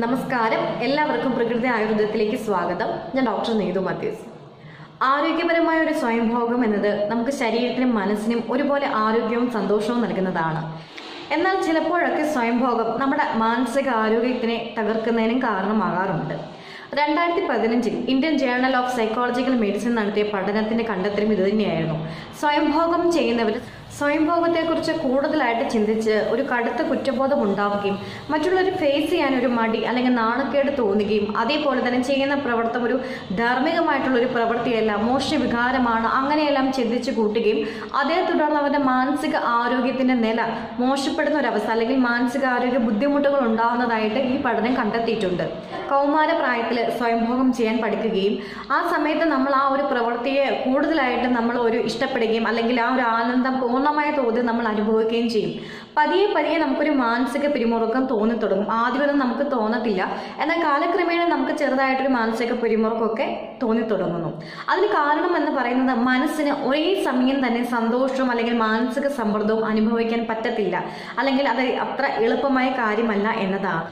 നമസ്കാരം. എല്ലാവർക്കും പ്രകൃതി ആയുർവേദത്തിലേക്ക് സ്വാഗതം. ഞാൻ ഡോക്ടർ നീതു മാത്യൂസ് ആരോഗ്യപരമായ ഒരു സ്വയംഭോഗം എന്നത് നമുക്ക് ശരീരത്തിനും മനസ്സിനും ഒരുപോലെ ആരോഗ്യവും സന്തോഷവും നൽകുന്നതാണ്. എന്നാൽ ചിലപ്പോഴൊക്കെ സ്വയംഭോഗം നമ്മുടെ മാനസിക ആരോഗ്യത്തിനെ തകർക്കുന്നതിനും കാരണമാകാറുണ്ട്. രണ്ടായിരത്തി പതിനഞ്ചിൽ Indian journal of psychological medicine നടത്തിയ പഠനത്തിന്റെ കണ്ടെത്തലും ഇതുതന്നെയായിരുന്നു സ്വയംഭോഗം ചെയ്യുന്നവർ സ്വയംഭോഗത്തെക്കുറിച്ച് കൂടുതലായിട്ട് ചിന്തിച്ച് ഒരു കടുത്ത കുറ്റബോധം ഉണ്ടാവുകയും മറ്റുള്ളവർ ഫേസ് ചെയ്യാൻ ഒരു മടി അല്ലെങ്കിൽ നാണക്കേട് തോന്നുകയും അതേപോലെ തന്നെ ചെയ്യുന്ന പ്രവർത്തനം ഒരു ധാർമ്മികമായിട്ടുള്ള ഒരു പ്രവൃത്തിയല്ല മോശ വികാരമാണ്. അങ്ങനെയെല്ലാം ചിന്തിച്ച് കൂട്ടുകയും അതേ തുടർന്ന് അവരുടെ മാനസിക ആരോഗ്യത്തിന്റെ നില മോശപ്പെടുന്ന ഒരവസ്ഥ അല്ലെങ്കിൽ മാനസിക ആരോഗ്യ ബുദ്ധിമുട്ടുകൾ ഉണ്ടാകുന്നതായിട്ട് ഈ പഠനം കണ്ടെത്തിയിട്ടുണ്ട്. കൗമാര പ്രായത്തിൽ സ്വയംഭോഗം ചെയ്യാൻ പഠിക്കുകയും ആ സമയത്ത് നമ്മൾ ആ ഒരു പ്രവൃത്തിയെ കൂടുതലായിട്ട് നമ്മൾ ഒരു ഇഷ്ടപ്പെടുകയും അല്ലെങ്കിൽ ആ ഒരു ആനന്ദം പൂർണമായ തോതിൽ നമ്മൾ അനുഭവിക്കുകയും ചെയ്യും. പതിയെ പതിയെ നമുക്കൊരു മാനസിക പിരിമുറുക്കം തോന്നി തുടങ്ങും ആദ്യമൊന്നും നമുക്ക് തോന്നത്തില്ല. എന്നാൽ കാലക്രമേണ നമുക്ക് ചെറുതായിട്ടൊരു മാനസിക പിരിമുറുക്കമൊക്കെ തോന്നി തുടങ്ങുന്നു അതിന് കാരണം എന്ന് പറയുന്നത് മനസ്സിന് ഒരേ സമയം തന്നെ സന്തോഷവും അല്ലെങ്കിൽ മാനസിക സമ്മർദ്ദവും അനുഭവിക്കാൻ പറ്റത്തില്ല. അല്ലെങ്കിൽ അത് അത്ര എളുപ്പമായ കാര്യമല്ല എന്നതാണ്.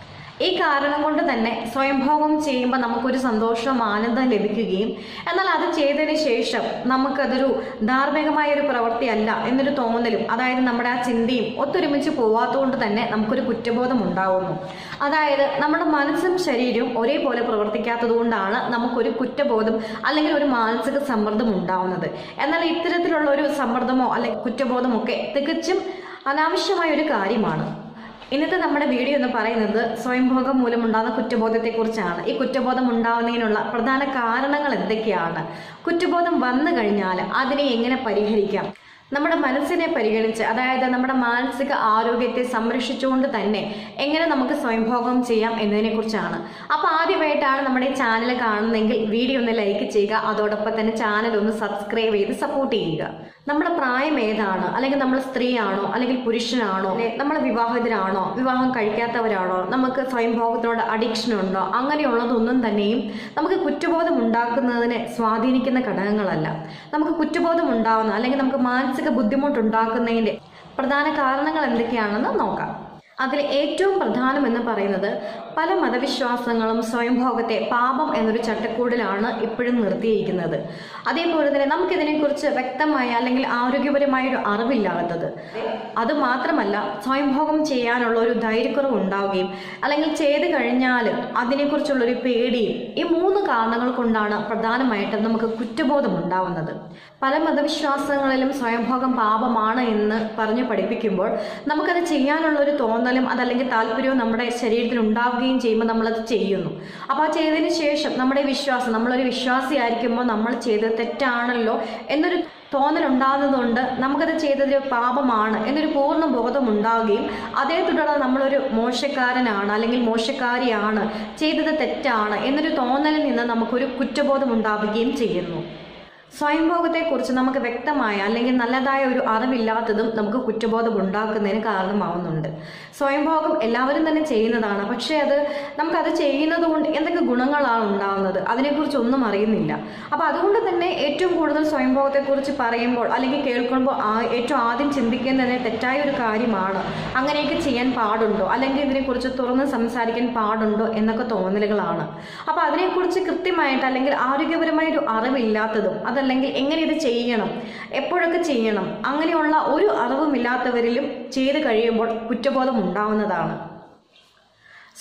ഈ കാരണം കൊണ്ട് തന്നെ സ്വയംഭോഗം ചെയ്യുമ്പോൾ നമുക്കൊരു സന്തോഷം ആനന്ദം ലഭിക്കുകയും എന്നാൽ അത് ചെയ്തതിന് ശേഷം നമുക്കതൊരു ധാർമ്മികമായ ഒരു പ്രവൃത്തിയല്ല എന്നൊരു തോന്നലും അതായത് നമ്മുടെ ആ ചിന്തയും ഒത്തൊരുമിച്ച് പോവാത്തതുകൊണ്ട് തന്നെ നമുക്കൊരു കുറ്റബോധം ഉണ്ടാവുന്നു. അതായത് നമ്മുടെ മനസ്സും ശരീരവും ഒരേപോലെ പ്രവർത്തിക്കാത്തത് കൊണ്ടാണ് നമുക്കൊരു കുറ്റബോധം അല്ലെങ്കിൽ ഒരു മാനസിക സമ്മർദ്ദം ഉണ്ടാവുന്നത്. എന്നാൽ ഇത്തരത്തിലുള്ള ഒരു സമ്മർദ്ദമോ അല്ലെങ്കിൽ കുറ്റബോധമോ ഒക്കെ തികച്ചും അനാവശ്യമായ ഒരു കാര്യമാണ്. ഇന്നത്തെ നമ്മുടെ വീഡിയോ എന്ന് പറയുന്നത് സ്വയംഭോഗം മൂലമുണ്ടാകുന്ന കുറ്റബോധത്തെക്കുറിച്ചാണ്. ഈ കുറ്റബോധം ഉണ്ടാവുന്നതിനുള്ള പ്രധാന കാരണങ്ങൾ എന്തൊക്കെയാണ്? കുറ്റബോധം വന്നു കഴിഞ്ഞാൽ അതിനെ എങ്ങനെ പരിഹരിക്കാം? നമ്മുടെ മനസ്സിനെ പരിഗണിച്ച് അതായത് നമ്മുടെ മാനസിക ആരോഗ്യത്തെ സംരക്ഷിച്ചുകൊണ്ട് തന്നെ എങ്ങനെ നമുക്ക് സ്വയംഭോഗം ചെയ്യാം എന്നതിനെക്കുറിച്ചാണ്. അപ്പൊ ആദ്യമായിട്ടാണ് നമ്മുടെ ചാനൽ കാണുന്നതെങ്കിൽ വീഡിയോ ഒന്ന് ലൈക്ക് ചെയ്യുക അതോടൊപ്പം തന്നെ ചാനൽ ഒന്ന് സബ്സ്ക്രൈബ് ചെയ്ത് സപ്പോർട്ട് ചെയ്യുക. നമ്മുടെ പ്രായം ഏതാണ്? അല്ലെങ്കിൽ നമ്മൾ സ്ത്രീയാണോ? അല്ലെങ്കിൽ പുരുഷനാണോ? നമ്മൾ വിവാഹിതരാണോ? വിവാഹം കഴിക്കാത്തവരാണോ? നമുക്ക് സ്വയംഭോഗത്തിനോട് അഡിക്ഷൻ ഉണ്ടോ? അങ്ങനെയുള്ളതൊന്നും തന്നെയും നമുക്ക് കുറ്റബോധം ഉണ്ടാക്കുന്നതിനെ സ്വാധീനിക്കുന്ന ഘടകങ്ങളല്ല. നമുക്ക് കുറ്റബോധം ഉണ്ടാവുന്ന അല്ലെങ്കിൽ നമുക്ക് മാനസിക ബുദ്ധിമുട്ട് ഉണ്ടാക്കുന്നതിന്റെ പ്രധാന കാരണങ്ങൾ എന്തൊക്കെയാണെന്ന് നോക്കാം. അതിൽ ഏറ്റവും പ്രധാനം എന്ന് പറയുന്നത് പല മതവിശ്വാസങ്ങളും സ്വയംഭോഗത്തെ പാപം എന്നൊരു ചട്ടക്കൂടിലാണ് ഇപ്പോഴും നിർത്തിയിരിക്കുന്നത്. അതേപോലെ തന്നെ നമുക്കിതിനെക്കുറിച്ച് വ്യക്തമായ അല്ലെങ്കിൽ ആരോഗ്യപരമായ ഒരു അറിവില്ലാത്തത്. അത് മാത്രമല്ല സ്വയംഭോഗം ചെയ്യാനുള്ള ഒരു ധൈര്യക്കുറവ് ഉണ്ടാവുകയും അല്ലെങ്കിൽ ചെയ്ത് കഴിഞ്ഞാൽ അതിനെക്കുറിച്ചുള്ളൊരു പേടിയും ഈ മൂന്ന് കാരണങ്ങൾ കൊണ്ടാണ് പ്രധാനമായിട്ടും നമുക്ക് കുറ്റബോധം ഉണ്ടാവുന്നത്. പല മതവിശ്വാസങ്ങളിലും സ്വയംഭോഗം പാപമാണ് എന്ന് പറഞ്ഞു പഠിപ്പിക്കുമ്പോൾ നമുക്കത് ചെയ്യാനുള്ള ഒരു തോന്നലും അതല്ലെങ്കിൽ താല്പര്യവും നമ്മുടെ ശരീരത്തിൽ ഉണ്ടാവുകയും ചെയ്യുമ്പോൾ നമ്മളത് ചെയ്യുന്നു. അപ്പോൾ ആ ചെയ്തതിന് ശേഷം നമ്മുടെ വിശ്വാസം നമ്മളൊരു വിശ്വാസിയായിരിക്കുമ്പോൾ നമ്മൾ ചെയ്തത് തെറ്റാണല്ലോ എന്നൊരു തോന്നൽ ഉണ്ടാകുന്നതുകൊണ്ട് നമുക്കത് ചെയ്തത് പാപമാണ് എന്നൊരു പൂർണ ബോധം ഉണ്ടാവുകയും അതേ തുടർന്ന് നമ്മളൊരു മോശക്കാരനാണ് അല്ലെങ്കിൽ മോശക്കാരിയാണ് ചെയ്തത് തെറ്റാണ് എന്നൊരു തോന്നലിൽ നിന്ന് നമുക്കൊരു കുറ്റബോധം ഉണ്ടാവുകയും ചെയ്യുന്നു. സ്വയംഭോഗത്തെക്കുറിച്ച് നമുക്ക് വ്യക്തമായ അല്ലെങ്കിൽ നല്ലതായ ഒരു അറിവില്ലാത്തതും നമുക്ക് കുറ്റബോധം ഉണ്ടാക്കുന്നതിന് കാരണമാവുന്നുണ്ട്. സ്വയംഭോഗം എല്ലാവരും തന്നെ ചെയ്യുന്നതാണ്. പക്ഷേ അത് നമുക്കത് ചെയ്യുന്നത് കൊണ്ട് എന്തൊക്കെ ഗുണങ്ങളാണ് ഉണ്ടാവുന്നത്? അതിനെക്കുറിച്ച് ഒന്നും അറിയുന്നില്ല. അപ്പോൾ അതുകൊണ്ട് തന്നെ ഏറ്റവും കൂടുതൽ സ്വയംഭോഗത്തെക്കുറിച്ച് പറയുമ്പോൾ അല്ലെങ്കിൽ കേൾക്കുമ്പോൾ ഏറ്റവും ആദ്യം ചിന്തിക്കുന്നത് തെറ്റായ ഒരു കാര്യമാണ്. അങ്ങനെയൊക്കെ ചെയ്യാൻ പാടുണ്ടോ? അല്ലെങ്കിൽ ഇതിനെക്കുറിച്ച് തുറന്ന് സംസാരിക്കാൻ പാടുണ്ടോ എന്നൊക്കെ തോന്നലുകളാണ്. അപ്പോൾ അതിനെക്കുറിച്ച് കൃത്യമായിട്ട് അല്ലെങ്കിൽ ആരോഗ്യപരമായ ഒരു അറിവില്ലാത്തതും അതല്ലെങ്കിൽ എങ്ങനെ ഇത് ചെയ്യണം? എപ്പോഴൊക്കെ ചെയ്യണം? അങ്ങനെയുള്ള ഒരു അറിവുമില്ലാത്തവരിലും ചെയ്ത് കഴിയുമ്പോൾ കുറ്റബോധം ഉണ്ടാവുന്നതാണ്.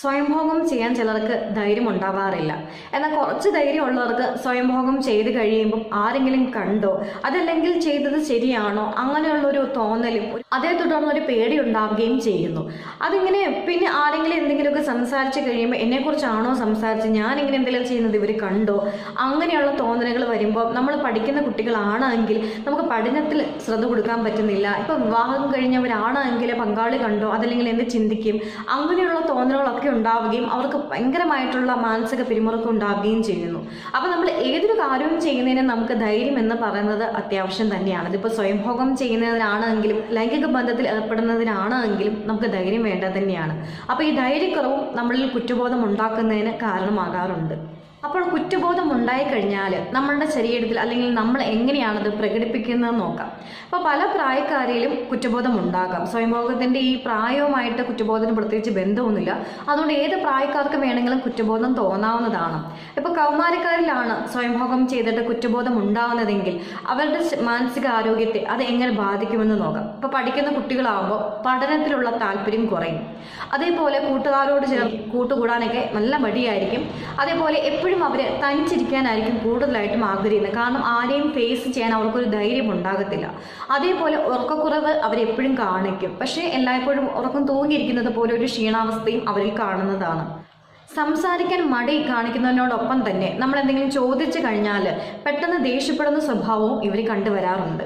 സ്വയംഭോഗം ചെയ്യാൻ ചിലർക്ക് ധൈര്യം ഉണ്ടാവാറില്ല എന്നാൽ കുറച്ച് ധൈര്യമുള്ളവർക്ക് സ്വയംഭോഗം ചെയ്ത് കഴിയുമ്പോൾ ആരെങ്കിലും കണ്ടോ? അതല്ലെങ്കിൽ ചെയ്തത് ശരിയാണോ? അങ്ങനെയുള്ള ഒരു തോന്നലും അതേ തുടർന്ന് ഒരു പേടി ഉണ്ടാവുകയും ചെയ്യുന്നു. അതിങ്ങനെ പിന്നെ ആരെങ്കിലും എന്തെങ്കിലുമൊക്കെ സംസാരിച്ച് കഴിയുമ്പോൾ എന്നെക്കുറിച്ചാണോ സംസാരിച്ച് ഞാൻ ഇങ്ങനെ എന്തെങ്കിലും ചെയ്യുന്നത് ഇവർ കണ്ടോ? അങ്ങനെയുള്ള തോന്നലുകൾ വരുമ്പോൾ നമ്മൾ പഠിക്കുന്ന കുട്ടികളാണെങ്കിൽ നമുക്ക് പഠനത്തിൽ ശ്രദ്ധ കൊടുക്കാൻ പറ്റുന്നില്ല. ഇപ്പൊ വിവാഹം കഴിഞ്ഞവരാണെങ്കിൽ പങ്കാളി കണ്ടോ? അതല്ലെങ്കിൽ എന്ത് ചിന്തിക്കും? അങ്ങനെയുള്ള തോന്നലുകളൊക്കെ ഉണ്ടാവുകയും അവർക്ക് ഭയങ്കരമായിട്ടുള്ള മാനസിക പിരിമുറുക്കം ഉണ്ടാവുകയും ചെയ്യുന്നു. അപ്പൊ നമ്മൾ ഏതൊരു കാര്യവും ചെയ്യുന്നതിന് നമുക്ക് ധൈര്യം എന്ന് പറയുന്നത് അത്യാവശ്യം തന്നെയാണ്. ഇതിപ്പോ സ്വയംഭോഗം ചെയ്യുന്നതിനാണെങ്കിലും ലൈംഗിക ബന്ധത്തിൽ ഏർപ്പെടുന്നതിനാണെങ്കിലും നമുക്ക് ധൈര്യം വേണ്ടത് തന്നെയാണ്. അപ്പൊ ഈ ധൈര്യക്കുറവും നമ്മളിൽ കുറ്റബോധം ഉണ്ടാക്കുന്നതിന് കാരണമാകാറുണ്ട്. അപ്പോൾ കുറ്റബോധം ഉണ്ടായിക്കഴിഞ്ഞാൽ നമ്മളുടെ ശരീരത്തിൽ അല്ലെങ്കിൽ നമ്മൾ എങ്ങനെയാണത് പ്രകടിപ്പിക്കുന്നത് നോക്കാം. അപ്പോൾ പല പ്രായക്കാരിലും കുറ്റബോധം ഉണ്ടാകാം സ്വയംഭോഗത്തിന്റെ ഈ പ്രായവുമായിട്ട് കുറ്റബോധത്തിന് പ്രത്യേകിച്ച് ബന്ധമൊന്നുമില്ല. അതുകൊണ്ട് ഏത് പ്രായക്കാർക്ക് വേണമെങ്കിലും കുറ്റബോധം തോന്നാവുന്നതാണ്. ഇപ്പോൾ കൗമാരക്കാരിലാണ് സ്വയംഭോഗം ചെയ്തിട്ട് കുറ്റബോധം ഉണ്ടാവുന്നതെങ്കിൽ അവരുടെ മാനസിക ആരോഗ്യത്തെ അത് എങ്ങനെ ബാധിക്കുമെന്ന് നോക്കാം. ഇപ്പോൾ പഠിക്കുന്ന കുട്ടികളാകുമ്പോൾ പഠനത്തിലുള്ള താല്പര്യം കുറയും. അതേപോലെ കൂട്ടുകാരോട് ചേർന്ന് കൂട്ടുകൂടാനൊക്കെ നല്ല മടിയായിരിക്കും. അതേപോലെ എപ്പോഴും അവർ തനിച്ചിരിക്കാനായിരിക്കും കൂടുതലായിട്ടും ആഗ്രഹിക്കുന്നത്. കാരണം ആരെയും ഫേസ് ചെയ്യാൻ അവർക്കൊരു ധൈര്യം ഉണ്ടാകത്തില്ല. അതേപോലെ ഉറക്കക്കുറവ് അവരെപ്പോഴും കാണിക്കും. പക്ഷേ എല്ലായ്പ്പോഴും ഉറക്കം തൂങ്ങിയിരിക്കുന്നത് പോലെ ഒരു ക്ഷീണാവസ്ഥയും അവരിൽ കാണുന്നതാണ്. സംസാരിക്കാൻ മടി കാണിക്കുന്നതിനോടൊപ്പം തന്നെ നമ്മൾ എന്തെങ്കിലും ചോദിച്ചു കഴിഞ്ഞാൽ പെട്ടെന്ന് ദേഷ്യപ്പെടുന്ന സ്വഭാവവും ഇവർ കണ്ടുവരാറുണ്ട്.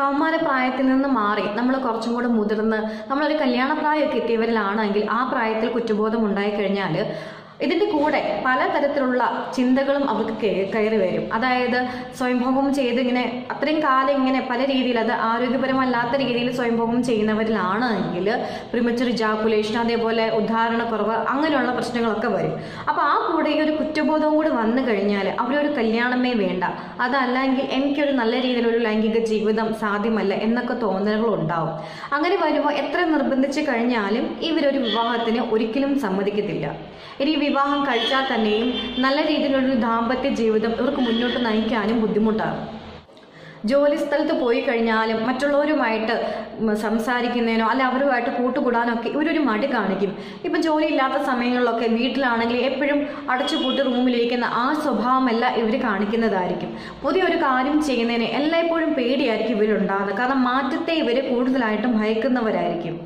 കൗമാര പ്രായത്തിൽ നിന്ന് മാറി നമ്മൾ കുറച്ചും കൂടെ മുതിർന്ന് നമ്മളൊരു കല്യാണ പ്രായമൊക്കെ എത്തിയവരിലാണെങ്കിൽ ആ പ്രായത്തിൽ കുറ്റബോധം ഉണ്ടായിക്കഴിഞ്ഞാൽ ഇതിന്റെ കൂടെ പലതരത്തിലുള്ള ചിന്തകളും അവർക്ക് കയറി വരും. അതായത് സ്വയംഭോഗം ചെയ്ത് ഇങ്ങനെ അത്രയും കാലം ഇങ്ങനെ പല രീതിയിൽ അത് ആരോഗ്യപരമല്ലാത്ത രീതിയിൽ സ്വയംഭോഗം ചെയ്യുന്നവരിലാണ് എങ്കിൽ പ്രിമച്ചർ ജാക്കുലേഷൻ അതേപോലെ ഉദ്ധാരണക്കുറവ് അങ്ങനെയുള്ള പ്രശ്നങ്ങളൊക്കെ വരും. അപ്പോൾ ആ കൂടെ ഈ ഒരു കുറ്റബോധവും കൂടി വന്നു കഴിഞ്ഞാൽ അവരൊരു കല്യാണമേ വേണ്ട. അതല്ലെങ്കിൽ എനിക്കൊരു നല്ല രീതിയിലൊരു ലൈംഗിക ജീവിതം സാധ്യമല്ല എന്നൊക്കെ തോന്നലുകൾ ഉണ്ടാവും. അങ്ങനെ വരുമ്പോൾ എത്ര നിർബന്ധിച്ച് കഴിഞ്ഞാലും ഇവരൊരു വിവാഹത്തിന് ഒരിക്കലും സമ്മതിക്കത്തില്ല. ഇനി വിവാഹം കഴിച്ചാൽ തന്നെയും നല്ല രീതിയിലുള്ളൊരു ദാമ്പത്യ ജീവിതം ഇവർക്ക് മുന്നോട്ട് നയിക്കാനും ബുദ്ധിമുട്ടാണ്. ജോലിസ്ഥലത്ത് പോയി കഴിഞ്ഞാലും മറ്റുള്ളവരുമായിട്ട് സംസാരിക്കുന്നതിനോ അല്ല അവരുമായിട്ട് കൂട്ടുകൂടാനോ ഒക്കെ ഇവരൊരു മടി കാണിക്കും. ഇപ്പം ജോലി ഇല്ലാത്ത സമയങ്ങളിലൊക്കെ വീട്ടിലാണെങ്കിൽ എപ്പോഴും അടച്ചു അടച്ചുപൂട്ടി റൂമിലിരിക്കുന്ന ആ സ്വഭാവമല്ല ഇവർ കാണിക്കുന്നതായിരിക്കും. പുതിയൊരു കാര്യം ചെയ്യുന്നതിന് എല്ലായ്പ്പോഴും പേടിയായിരിക്കും ഇവരുണ്ടാകുന്നത് കാരണം മാറ്റത്തെ ഇവർ കൂടുതലായിട്ടും ഭയക്കുന്നവരായിരിക്കും.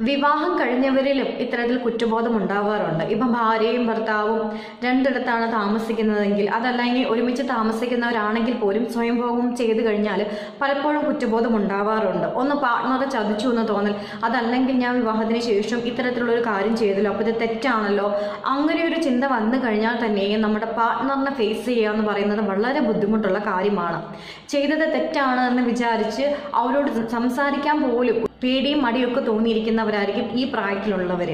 വിവാഹം കഴിഞ്ഞവരിലും ഇത്തരത്തിൽ കുറ്റബോധം ഉണ്ടാവാറുണ്ട് ഇപ്പം ഭാര്യയും ഭർത്താവും രണ്ടിടത്താണ് താമസിക്കുന്നതെങ്കിൽ അതല്ലെങ്കിൽ ഒരുമിച്ച് താമസിക്കുന്നവരാണെങ്കിൽ പോലും സ്വയംഭോഗം ചെയ്തു കഴിഞ്ഞാൽ പലപ്പോഴും കുറ്റബോധം ഉണ്ടാവാറുണ്ട് ഒന്ന് പാർട്ട്ണറെ ചതിച്ചു എന്ന് തോന്നൽ അതല്ലെങ്കിൽ ഞാൻ വിവാഹത്തിന് ശേഷം ഇത്തരത്തിലുള്ള ഒരു കാര്യം ചെയ്തല്ലോ അപ്പോൾ ഇത് തെറ്റാണല്ലോ. അങ്ങനെ ഒരു ചിന്ത വന്നു കഴിഞ്ഞാൽ തന്നെയും നമ്മുടെ പാർട്ട്ണറിനെ ഫേസ് ചെയ്യുക എന്ന് പറയുന്നത് വളരെ ബുദ്ധിമുട്ടുള്ള കാര്യമാണ്. ചെയ്തത് തെറ്റാണ് എന്ന് വിചാരിച്ച് അവരോട് സംസാരിക്കാൻ പോലും പേടിയും മടിയൊക്കെ തോന്നിയിരിക്കുന്നവരായിരിക്കും ഈ പ്രായത്തിലുള്ളവർ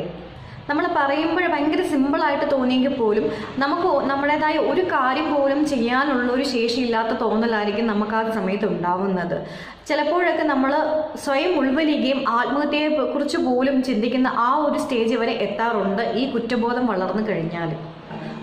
നമ്മൾ പറയുമ്പോൾ ഭയങ്കര സിമ്പിളായിട്ട് തോന്നിയെങ്കിൽ പോലും നമുക്ക് നമ്മുടേതായ ഒരു കാര്യം പോലും ചെയ്യാനുള്ള ഒരു ശേഷിയില്ലാത്ത തോന്നലായിരിക്കും നമുക്ക് ആ സമയത്ത് ഉണ്ടാവുന്നത്. ചിലപ്പോഴൊക്കെ നമ്മൾ സ്വയം ഉൾവലിയുകയും ആത്മഹത്യയെ കുറിച്ച് പോലും ചിന്തിക്കുന്ന ആ ഒരു സ്റ്റേജ് വരെ എത്താറുണ്ട് ഈ കുറ്റബോധം വളർന്നു കഴിഞ്ഞാൽ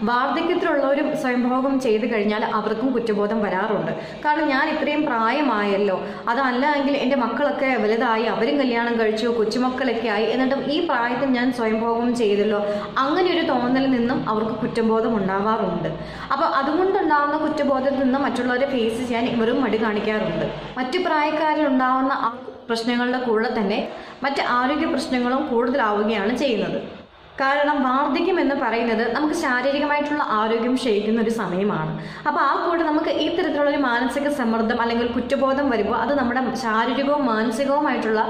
വാർദ്ധക്യത്തിലുള്ളവരും സ്വയംഭോഗം ചെയ്തു കഴിഞ്ഞാൽ അവർക്കും കുറ്റബോധം വരാറുണ്ട്. കാരണം ഞാൻ ഇത്രയും പ്രായമായല്ലോ. അതല്ല എങ്കിൽ എന്റെ മക്കളൊക്കെ വലുതായി അവരും കല്യാണം കഴിച്ചു കൊച്ചുമക്കളൊക്കെ ആയി എന്നിട്ടും ഈ പ്രായത്തിൽ ഞാൻ സ്വയംഭോഗം ചെയ്തല്ലോ. അങ്ങനെ ഒരു തോന്നലിൽ നിന്നും അവർക്ക് കുറ്റബോധം ഉണ്ടാവാറുണ്ട്. അപ്പോൾ അതുകൊണ്ടുണ്ടാകുന്ന കുറ്റബോധത്തിൽ നിന്ന് മറ്റുള്ളവരെ ഫേസ് ചെയ്യാൻ ഇവരും മടി കാണിക്കാറുണ്ട്. മറ്റു പ്രായക്കാരിൽ ഉണ്ടാവുന്ന പ്രശ്നങ്ങളുടെ കൂടെ തന്നെ മറ്റ് ആരോഗ്യ പ്രശ്നങ്ങളും കൂടുതലാവുകയാണ് ചെയ്യുന്നത്. കാരണം വാർദ്ധക്യം എന്ന് പറയുന്നത് നമുക്ക് ശാരീരികമായിട്ടുള്ള ആരോഗ്യം ക്ഷയിക്കുന്ന ഒരു സമയമാണ്. അപ്പോൾ ആ കൂടെ നമുക്ക് ഈ തരത്തിലുള്ള ഒരു മാനസിക സമ്മർദ്ദം അല്ലെങ്കിൽ കുറ്റബോധം വരുമ്പോൾ അത് നമ്മുടെ ശാരീരികവും മാനസികവുമായിട്ടുള്ള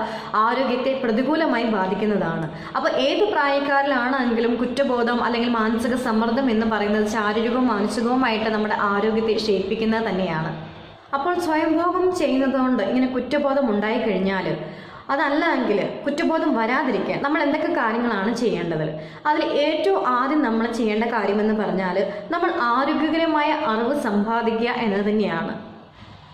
ആരോഗ്യത്തെ പ്രതികൂലമായി ബാധിക്കുന്നതാണ്. അപ്പോൾ ഏത് പ്രായക്കാരിലാണെങ്കിലും കുറ്റബോധം അല്ലെങ്കിൽ മാനസിക സമ്മർദ്ദം എന്ന് പറയുന്നത് ശാരീരികവും മാനസികവുമായിട്ട് നമ്മുടെ ആരോഗ്യത്തെ ക്ഷയിപ്പിക്കുന്നത് തന്നെയാണ്. അപ്പോൾ സ്വയംഭോഗം ചെയ്യുന്നതുകൊണ്ട് ഇങ്ങനെ കുറ്റബോധം ഉണ്ടായിക്കഴിഞ്ഞാൽ അതല്ല എങ്കിൽ കുറ്റബോധം വരാതിരിക്കാൻ നമ്മൾ എന്തൊക്കെ കാര്യങ്ങളാണ് ചെയ്യേണ്ടത്? അതിൽ ഏറ്റവും ആദ്യം നമ്മൾ ചെയ്യേണ്ട കാര്യം എന്ന് പറഞ്ഞാൽ നമ്മൾ ആരോഗ്യകരമായ അറിവ് സമ്പാദിക്കുക എന്നത് തന്നെയാണ്.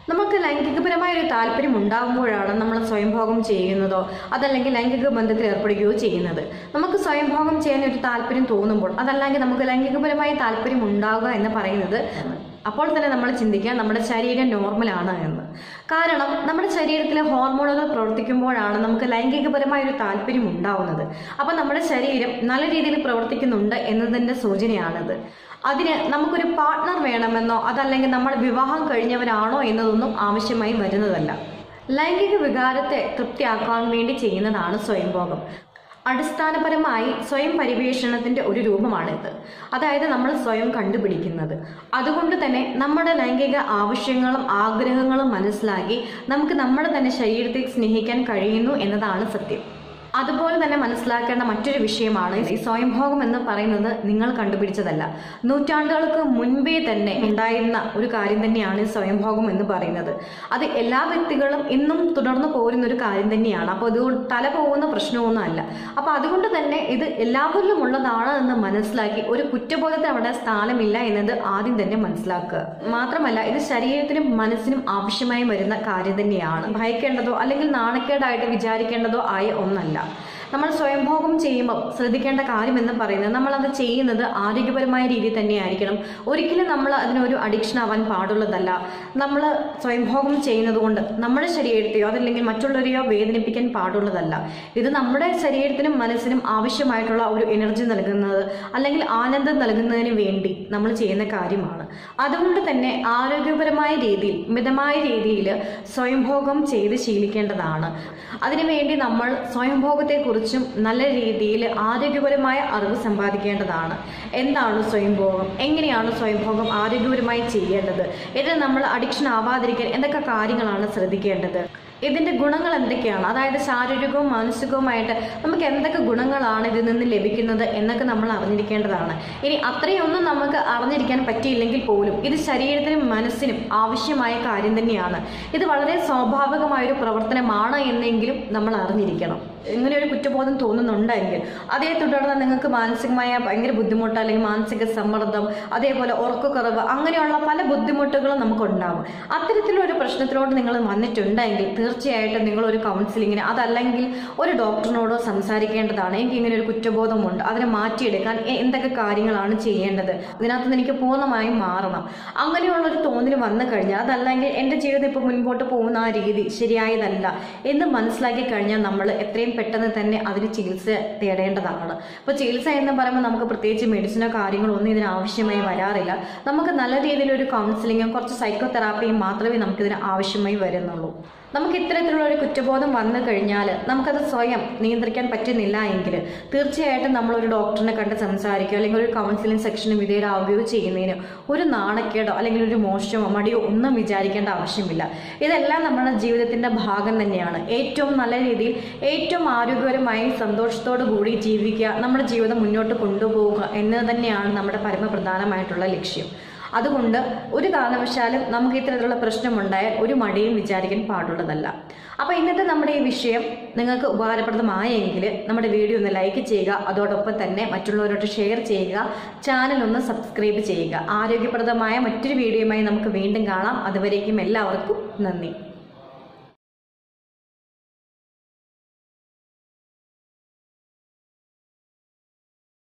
നമുക്ക് ലൈംഗികപരമായ ഒരു താല്പര്യം ഉണ്ടാകുമ്പോഴാണ് നമ്മൾ സ്വയംഭോഗം ചെയ്യുന്നതോ അതല്ലെങ്കിൽ ലൈംഗിക ബന്ധത്തിൽ ഏർപ്പെടുകയോ ചെയ്യുന്നത്. നമുക്ക് സ്വയംഭോഗം ചെയ്യാൻ ഒരു താല്പര്യം തോന്നുമ്പോൾ അതല്ലെങ്കിൽ നമുക്ക് ലൈംഗികപരമായ താല്പര്യം ഉണ്ടാവുക എന്ന് പറയുന്നത് അപ്പോൾ തന്നെ നമ്മൾ ചിന്തിക്കുക നമ്മുടെ ശരീരം നോർമലാണ് എന്ന്. കാരണം നമ്മുടെ ശരീരത്തിലെ ഹോർമോണുകൾ പ്രവർത്തിക്കുമ്പോഴാണ് നമുക്ക് ലൈംഗികപരമായ ഒരു താല്പര്യം ഉണ്ടാവുന്നത്. അപ്പം നമ്മുടെ ശരീരം നല്ല രീതിയിൽ പ്രവർത്തിക്കുന്നുണ്ട് എന്നതിന്റെ സൂചനയാണിത്. അതിന് നമുക്കൊരു പാർട്ട്ണർ വേണമെന്നോ അതല്ലെങ്കിൽ നമ്മൾ വിവാഹം കഴിഞ്ഞവരാണോ എന്നതൊന്നും ആവശ്യമായി വരുന്നതല്ല. ലൈംഗിക വികാരത്തെ തൃപ്തിയാക്കാൻ വേണ്ടി ചെയ്യുന്നതാണ് സ്വയംഭോഗം. അടിസ്ഥാനപരമായി സ്വയം പരിവേഷണത്തിന്റെ ഒരു രൂപമാണിത്. അതായത് നമ്മൾ സ്വയം കണ്ടുപിടിക്കുന്നത്. അതുകൊണ്ട് തന്നെ നമ്മുടെ ലൈംഗിക ആവശ്യങ്ങളും ആഗ്രഹങ്ങളും മനസ്സിലാക്കി നമുക്ക് നമ്മുടെ തന്നെ ശരീരത്തെ സ്നേഹിക്കാൻ കഴിയുന്നു എന്നതാണ് സത്യം. അതുപോലെ തന്നെ മനസ്സിലാക്കേണ്ട മറ്റൊരു വിഷയമാണ് ഈ സ്വയംഭോഗം എന്ന് പറയുന്നത് നിങ്ങൾ കണ്ടുപിടിച്ചതല്ല. നൂറ്റാണ്ടുകൾക്ക് മുൻപേ തന്നെ ഉണ്ടായിരുന്ന ഒരു കാര്യം തന്നെയാണ് സ്വയംഭോഗം എന്ന് പറയുന്നത്. അത് എല്ലാ വ്യക്തികളും ഇന്നും തുടർന്നു പോരുന്ന ഒരു കാര്യം തന്നെയാണ്. അപ്പോൾ ഇത് തല പോകുന്ന പ്രശ്നമൊന്നും അല്ല. അപ്പോൾ അതുകൊണ്ട് തന്നെ ഇത് എല്ലാവരിലും ഉള്ളതാണ് എന്ന് മനസ്സിലാക്കി ഒരു കുറ്റബോധത്തിന് അവിടെ സ്ഥാനമില്ല എന്നത് ആദ്യം തന്നെ മനസ്സിലാക്കുക. മാത്രമല്ല ഇത് ശരീരത്തിനും മനസ്സിനും ആവശ്യമായി വരുന്ന കാര്യം തന്നെയാണ്. ഭയക്കേണ്ടതോ അല്ലെങ്കിൽ നാണക്കേടായിട്ട് വിചാരിക്കേണ്ടതോ ആയ ഒന്നല്ല. vida. നമ്മൾ സ്വയംഭോഗം ചെയ്യുമ്പോൾ ശ്രദ്ധിക്കേണ്ട കാര്യം എന്ന് പറയുന്നത് നമ്മൾ അത് ചെയ്യുന്നത് ആരോഗ്യപരമായ രീതിയിൽ തന്നെയായിരിക്കണം. ഒരിക്കലും നമ്മൾ അതിനൊരു അഡിക്ഷൻ ആവാൻ പാടുള്ളതല്ല. നമ്മൾ സ്വയംഭോഗം ചെയ്യുന്നത് കൊണ്ട് നമ്മുടെ ശരീരത്തെയോ അതല്ലെങ്കിൽ മറ്റുള്ളവരെയോ വേദനിപ്പിക്കാൻ പാടുള്ളതല്ല. ഇത് നമ്മുടെ ശരീരത്തിനും മനസ്സിനും ആവശ്യമായിട്ടുള്ള ഒരു എനർജി നൽകുന്നത് അല്ലെങ്കിൽ ആനന്ദം നൽകുന്നതിന് വേണ്ടി നമ്മൾ ചെയ്യുന്ന കാര്യമാണ്. അതുകൊണ്ട് തന്നെ ആരോഗ്യപരമായ രീതിയിൽ മിതമായ രീതിയിൽ സ്വയംഭോഗം ചെയ്ത് ശീലിക്കേണ്ടതാണ്. അതിനുവേണ്ടി നമ്മൾ സ്വയംഭോഗത്തെക്കുറിച്ചും നല്ല രീതിയിൽ ആരോഗ്യപരമായ അറിവ് സമ്പാദിക്കേണ്ടതാണ്. എന്താണ് സ്വയംഭോഗം? എങ്ങനെയാണ് സ്വയംഭോഗം ആരോഗ്യപരമായി ചെയ്യേണ്ടത്? ഇതിൽ നമ്മൾ അഡിക്ഷൻ ആവാതിരിക്കാൻ എന്തൊക്കെ കാര്യങ്ങളാണ് ശ്രദ്ധിക്കേണ്ടത്? ഇതിന്റെ ഗുണങ്ങൾ എന്തൊക്കെയാണ്? അതായത് ശാരീരികവും മാനസികവുമായിട്ട് നമുക്ക് എന്തൊക്കെ ഗുണങ്ങളാണ് ഇതിൽ നിന്ന് ലഭിക്കുന്നത് എന്നൊക്കെ നമ്മൾ അറിഞ്ഞിരിക്കേണ്ടതാണ്. ഇനി അത്രയൊന്നും നമുക്ക് അറിഞ്ഞിരിക്കാൻ പറ്റിയില്ലെങ്കിൽ പോലും ഇത് ശരീരത്തിനും മനസ്സിനും ആവശ്യമായ കാര്യം തന്നെയാണ്. ഇത് വളരെ സ്വാഭാവികമായൊരു പ്രവർത്തനമാണ് എന്നെങ്കിലും നമ്മൾ അറിഞ്ഞിരിക്കണം. ഇങ്ങനെ ഒരു കുറ്റബോധം തോന്നുന്നുണ്ടെങ്കിൽ അതേ തുടർന്ന് നിങ്ങൾക്ക് മാനസികമായ ഭയങ്കര ബുദ്ധിമുട്ട് അല്ലെങ്കിൽ മാനസിക സമ്മർദ്ദം അതേപോലെ ഉറക്കക്കുറവ് അങ്ങനെയുള്ള പല ബുദ്ധിമുട്ടുകളും നമുക്കുണ്ടാവും. അത്തരത്തിലൊരു പ്രശ്നത്തിലോട്ട് നിങ്ങൾ വന്നിട്ടുണ്ടെങ്കിൽ തീർച്ചയായിട്ടും നിങ്ങൾ ഒരു കൗൺസിലിങ്ങിന് അതല്ലെങ്കിൽ ഒരു ഡോക്ടറിനോടോ സംസാരിക്കേണ്ടതാണ്. എനിക്ക് ഇങ്ങനെ ഒരു കുറ്റബോധമുണ്ട്. അതിനെ മാറ്റിയെടുക്കാൻ എന്തൊക്കെ കാര്യങ്ങളാണ് ചെയ്യേണ്ടത്? ഇതിനകത്ത് എനിക്ക് പൂർണമായും മാറണം. അങ്ങനെയുള്ള ഒരു തോന്നൽ വന്നു കഴിഞ്ഞാൽ അതല്ലെങ്കിൽ എന്റെ ജീവിതം ഇപ്പോൾ മുൻപോട്ട് പോകുന്ന ആ രീതി ശരിയായതല്ല എന്ന് മനസ്സിലാക്കി കഴിഞ്ഞാൽ നമ്മൾ എത്രയും പെട്ടെന്ന് തന്നെ അതിന് ചികിത്സ തേടേണ്ടതാണ്. അപ്പോൾ ചികിത്സ എന്ന് പറയുമ്പോൾ നമുക്ക് പ്രത്യേകിച്ച് മെഡിസിനോ കാര്യങ്ങളോ ഒന്നും ഇതിന് ആവശ്യമായി വരാറില്ല. നമുക്ക് നല്ല രീതിയിലൊരു കൗൺസിലിങ്ങും കുറച്ച് സൈക്കോതെറാപ്പിയും മാത്രമേ നമുക്കിതിന് ആവശ്യമായി വരുന്നുള്ളൂ. നമുക്ക് ഇത്തരത്തിലുള്ള ഒരു കുറ്റബോധം വന്നു കഴിഞ്ഞാൽ നമുക്കത് സ്വയം നിയന്ത്രിക്കാൻ പറ്റുന്നില്ല എങ്കിൽ തീർച്ചയായിട്ടും നമ്മളൊരു ഡോക്ടറിനെ കണ്ട് സംസാരിക്കുകയോ അല്ലെങ്കിൽ ഒരു കൗൺസിലിംഗ് സെക്ഷന് വിധേയരാകുകയോ ചെയ്യുന്നതിന് ഒരു നാണക്കേടോ അല്ലെങ്കിൽ ഒരു മോശമോ മടിയോ ഒന്നും വിചാരിക്കേണ്ട ആവശ്യമില്ല. ഇതെല്ലാം നമ്മുടെ ജീവിതത്തിന്റെ ഭാഗം തന്നെയാണ്. ഏറ്റവും നല്ല രീതിയിൽ ഏറ്റവും ആരോഗ്യപരമായി സന്തോഷത്തോടു കൂടി ജീവിക്കുക നമ്മുടെ ജീവിതം മുന്നോട്ട് കൊണ്ടുപോവുക എന്നത് തന്നെയാണ് നമ്മുടെ പരമപ്രധാനമായിട്ടുള്ള ലക്ഷ്യം. അതുകൊണ്ട് ഒരു കാരണവശാലും നമുക്ക് ഇത്തരത്തിലുള്ള പ്രശ്നമുണ്ടായാൽ ഒരു മടിയും വിചാരിക്കാൻ പാടുള്ളതല്ല. അപ്പോൾ ഇന്നത്തെ നമ്മുടെ ഈ വിഷയം നിങ്ങൾക്ക് ഉപകാരപ്രദമായെങ്കിൽ നമ്മുടെ വീഡിയോ ഒന്ന് ലൈക്ക് ചെയ്യുക അതോടൊപ്പം തന്നെ മറ്റുള്ളവരോട് ഷെയർ ചെയ്യുക ചാനൽ ഒന്ന് സബ്സ്ക്രൈബ് ചെയ്യുക. ആരോഗ്യപ്രദമായ മറ്റൊരു വീഡിയോയുമായി നമുക്ക് വീണ്ടും കാണാം. അതുവരേക്കും എല്ലാവർക്കും നന്ദി.